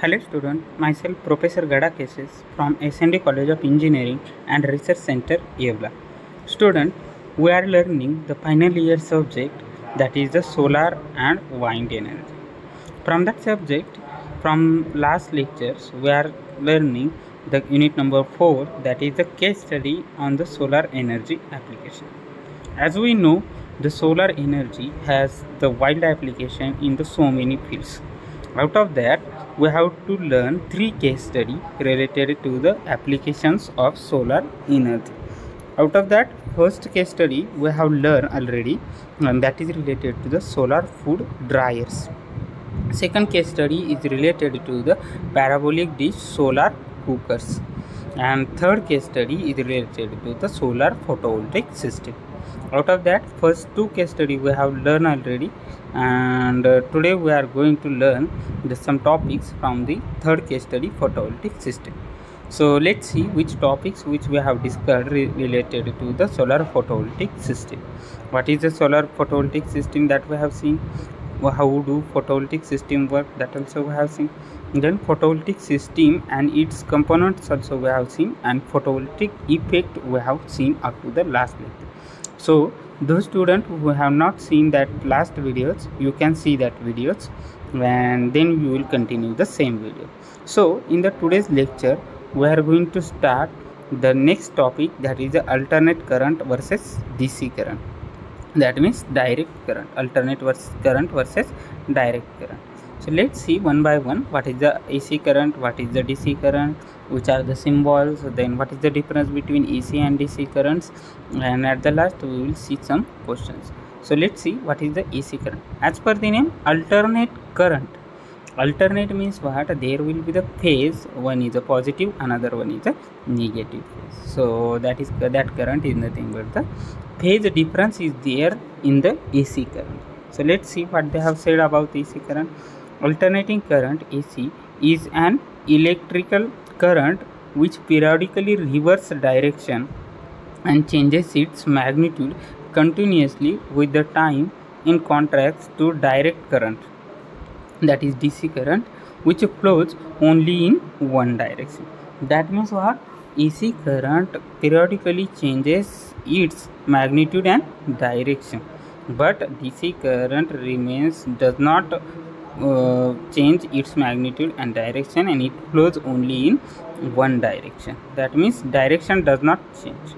Hello student, myself Professor Gada Cases from SND College of Engineering and Research Center, Yevla. Student, we are learning the final year subject that is the solar and wind energy. From that subject, from last lectures, we are learning the unit number 4 that is the case study on the solar energy application. As we know, the solar energy has the wide application in the so many fields. Out of that, we have to learn three case study related to the applications of solar energy. Out of that, first case study we have learned already, and that is related to the solar food dryers. Second case study is related to the parabolic dish solar cookers, and third case study is related to the solar photovoltaic system out of that first two case study we have learned already. And uh, today we are going to learn the, some topics from the third case study photovoltaic system. So let's see which topics which we have discussed re- related to the solar photovoltaic system. What is the solar photovoltaic system that we have seen? How do photovoltaic system work? That also we have seen. Then photovoltaic system and its components also we have seen. And photovoltaic effect we have seen up to the last lecture so those students who have not seen that last videos you can see that videos and then you will continue the same video. So in the today's lecture we are going to start the next topic that is the alternate current versus dc current. That means direct current alternate versus current versus direct current. So let's see one by one what is the ac current what is the dc current which are the symbols then what is the difference between ac and dc currents? And at the last we will see some questions. So let's see what is the ac current. As per the name alternate current. Alternate means what? There will be the phase. One is a positive another one is a negative phase. So that is that current is nothing but the phase difference is there in the ac current. So let's see what they have said about ac current. Alternating current ac is an electrical current which periodically reverses direction and changes its magnitude continuously with the time in contrast to direct current that is dc current which flows only in one direction. That means what? Ac current periodically changes its magnitude and direction but dc current remains does not uh, change its magnitude and direction and it flows only in one direction. That means direction does not change.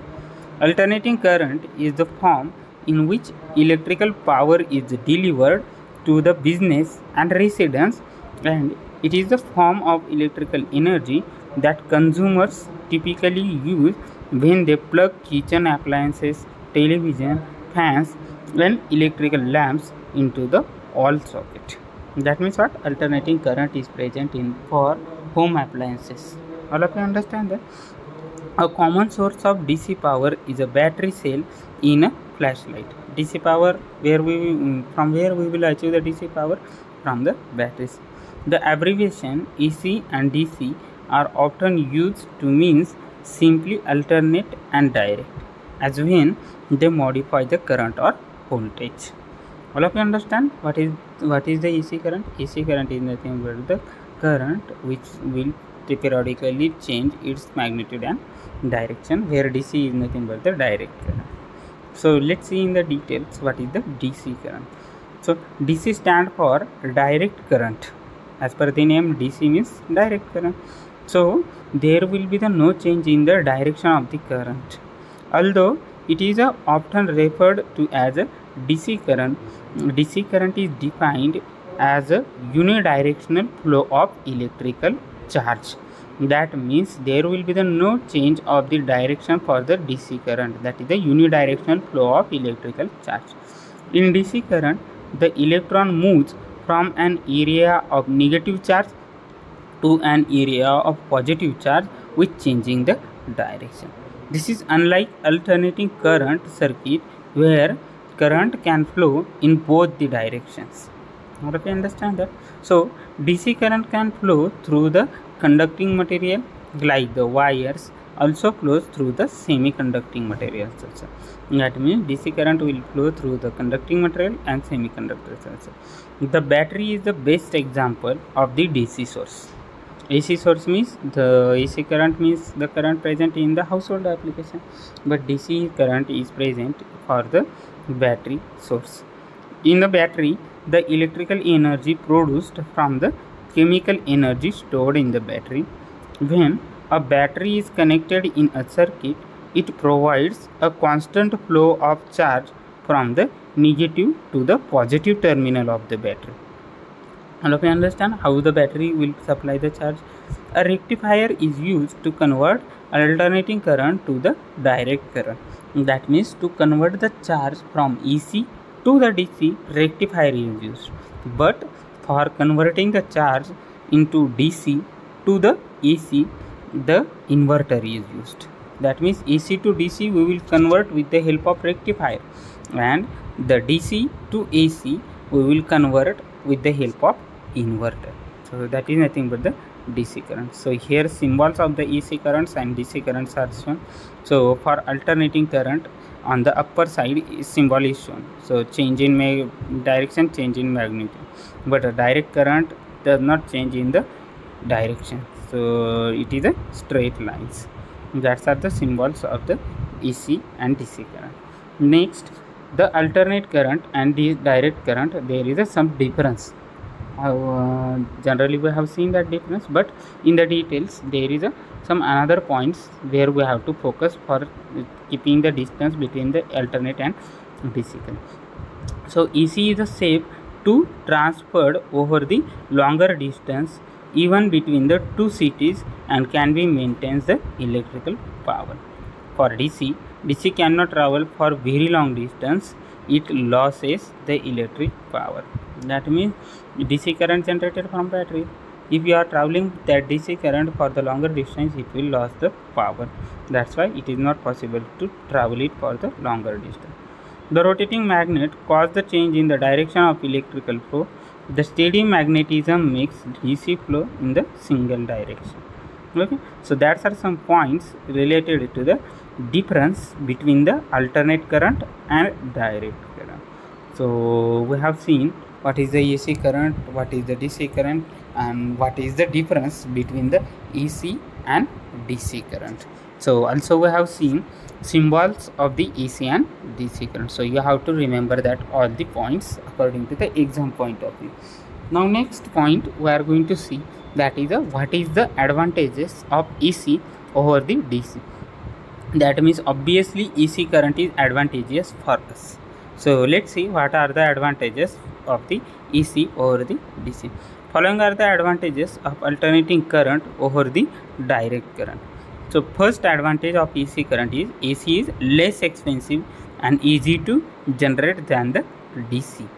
Alternating current is the form in which electrical power is delivered to the business and residence and it is the form of electrical energy that consumers typically use when they plug kitchen appliances television fans and electrical lamps into the wall socket that means what? Alternating current is present in for home appliances. All of you understand that? A common source of dc power is a battery cell in a flashlight. Dc power where we mm, from where we will achieve the dc power? From the batteries. The abbreviation ac and dc are often used to means simply alternate and direct as when they modify the current or voltage all of you understand what is what is the ac current? Ac current is nothing but the current which will periodically change its magnitude and direction where dc is nothing but the direct current. So let's see in the details what is the dc current. So dc stand for direct current. As per the name dc means direct current. So there will be the no change in the direction of the current. Although it is often referred to as a dc current dc current is defined as a unidirectional flow of electrical charge. That means there will be the no change of the direction for the dc current. That is the unidirectional flow of electrical charge. In dc current the electron moves from an area of negative charge to an area of positive charge with changing the direction. This is unlike alternating current circuit where current can flow in both the directions how do you understand that so dc current can flow through the conducting material like the wires also flows through the semiconducting materials also. That means DC current will flow through the conducting material and semiconductors also. The battery is the best example of the DC source. AC source means the AC current means the current present in the household application, but DC current is present for the battery source. In the battery, the electrical energy produced from the chemical energy stored in the battery. When a battery is connected in a circuit, it provides a constant flow of charge from the negative to the positive terminal of the battery. All of you understand how the battery will supply the charge. A rectifier is used to convert alternating current to the direct current. That means to convert the charge from AC to the DC, rectifier is used. But for converting the charge into DC to the AC, the inverter is used. That means AC to DC we will convert with the help of rectifier and the DC to AC we will convert with the help of inverter. So that is nothing but the DC current. So here symbols of the AC currents and DC currents are shown. So for alternating current on the upper side symbol is shown. So change in direction, change in magnitude. But a direct current does not change in the direction. So it is a straight lines. That are the symbols of the AC and DC current. Next, the alternate current and the direct current there is a some difference uh, generally we have seen that difference but in the details there is a some another points where we have to focus for keeping the distance between the alternate and DC so AC is a to transferred over the longer distance even between the two cities and can be maintains the electrical power. For DC DC cannot travel for very long distance. It loses the electric power that means DC current generated from battery. If you are traveling that DC current for the longer distance it will lose the power. That's why it is not possible to travel it for the longer distance. The rotating magnet causes the change in the direction of electrical flow. The steady magnetism makes DC flow in the single direction. Okay? So that are some points related to the difference between the alternate current and direct current. So we have seen what is the AC current, what is the DC current and what is the difference between the AC and DC current. So also we have seen symbols of the AC and DC current. So you have to remember that all the points according to the exam point of view. Now next point we are going to see that is a, what is the advantages of AC over the DC. That means obviously AC current is advantageous for us. So let's see what are the advantages of the AC over the DC. Following are the advantages of alternating current over the direct current. So first advantage of AC current is AC is less expensive and easy to generate than the DC.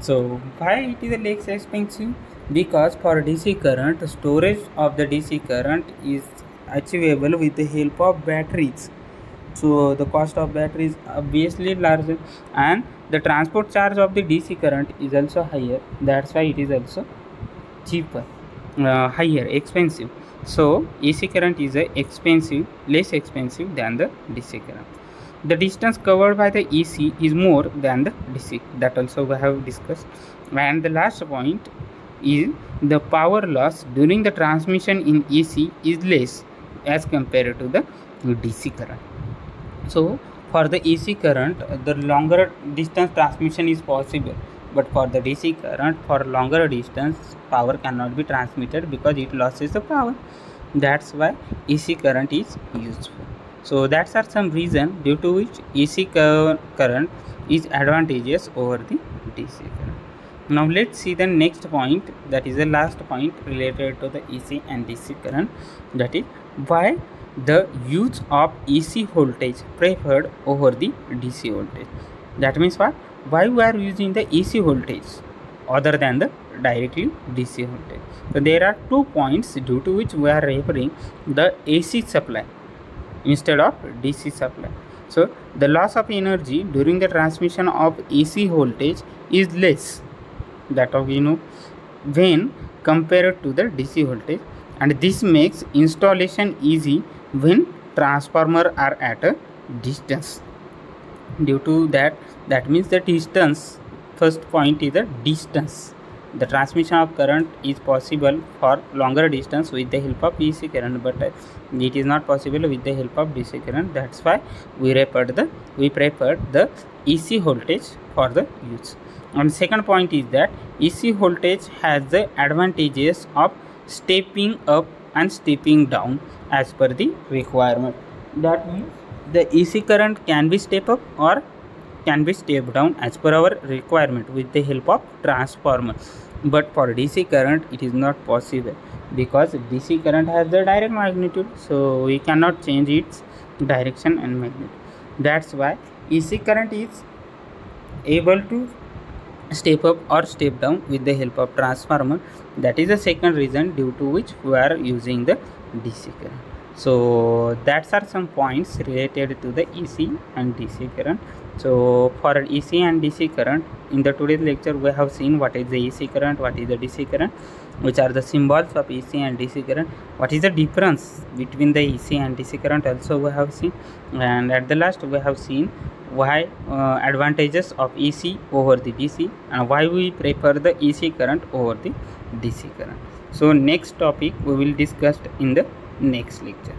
So why it is less expensive? Because for DC current, storage of the DC current is achievable with the help of batteries. So the cost of batteries obviously larger and the transport charge of the DC current is also higher. That's why it is also cheaper. Uh, higher expensive. So AC current is a expensive less expensive than the DC current. The distance covered by the AC is more than the DC that also we have discussed. And the last point is the power loss during the transmission in AC is less as compared to the DC current so for the AC current, the longer distance transmission is possible, but for the DC current, for longer distance, power cannot be transmitted because it loses the power. That's why AC current is useful. So that's are some reason due to which AC current is advantageous over the DC current. Now let's see the next point that is the last point related to the AC and DC current that is why the use of AC voltage preferred over the DC voltage. That means what? Why we are using the AC voltage other than the directly DC voltage. So there are two points due to which we are referring the AC supply instead of DC supply. So the loss of energy during the transmission of AC voltage is less that of you know when compared to the DC voltage and this makes installation easy when transformer are at a distance. Due to that that means the distance first point is the distance. The transmission of current is possible for longer distance with the help of AC current but it is not possible with the help of DC current. That's why we preferred the we preferred the AC voltage for the use. And second point is that AC voltage has the advantages of stepping up and stepping down as per the requirement. That means the AC current can be step up or can be step down as per our requirement with the help of transformer. But for DC current it is not possible because DC current has the direct magnitude so we cannot change its direction and magnitude. That's why AC current is able to step up or step down with the help of transformer. That is the second reason due to which we are using the DC current so that's are some points related to the AC and DC current. So for AC and DC current in the today's lecture we have seen what is the AC current what is the DC current which are the symbols of AC and DC current. What is the difference between the AC and DC current also we have seen. And at the last we have seen why uh, advantages of AC over the DC and why we prefer the AC current over the DC current. So next topic we will discuss in the next lecture